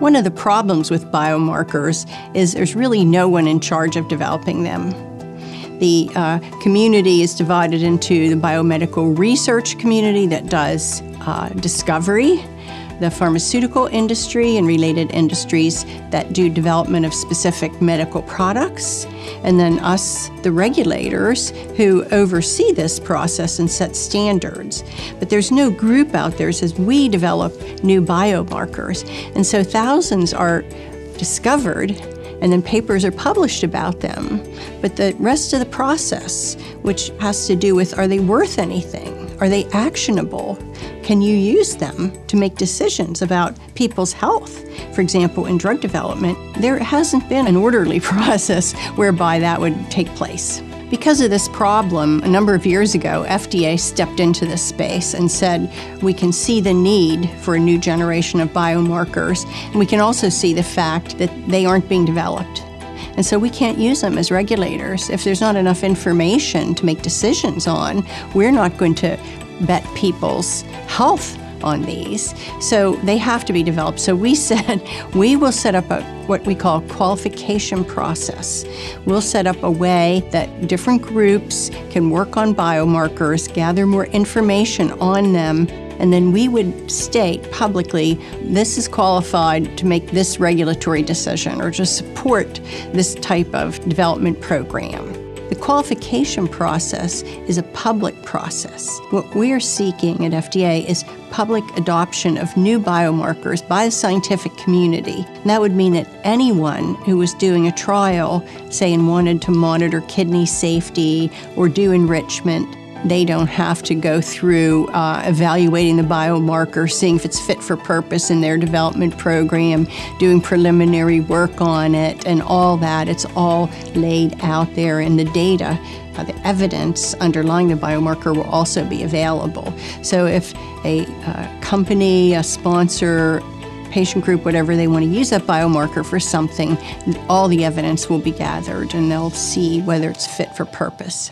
One of the problems with biomarkers is there's really no one in charge of developing them. The uh, community is divided into the biomedical research community that does uh, discovery, the pharmaceutical industry and related industries that do development of specific medical products, and then us, the regulators, who oversee this process and set standards. But there's no group out there that says we develop new biomarkers. And so thousands are discovered and then papers are published about them. But the rest of the process, which has to do with are they worth anything? Are they actionable? Can you use them to make decisions about people's health? For example, in drug development, there hasn't been an orderly process whereby that would take place. Because of this problem, a number of years ago, FDA stepped into this space and said we can see the need for a new generation of biomarkers, and we can also see the fact that they aren't being developed. And so we can't use them as regulators. If there's not enough information to make decisions on, we're not going to bet people's health on these. So they have to be developed. So we said we will set up a what we call qualification process. We'll set up a way that different groups can work on biomarkers, gather more information on them, and then we would state publicly this is qualified to make this regulatory decision or to support this type of development program. The qualification process is a public process. What we are seeking at FDA is public adoption of new biomarkers by the scientific community. And that would mean that anyone who was doing a trial, say, and wanted to monitor kidney safety or do enrichment, they don't have to go through uh, evaluating the biomarker, seeing if it's fit for purpose in their development program, doing preliminary work on it, and all that. It's all laid out there in the data. Uh, the evidence underlying the biomarker will also be available. So if a uh, company, a sponsor, patient group, whatever they want to use that biomarker for something, all the evidence will be gathered and they'll see whether it's fit for purpose.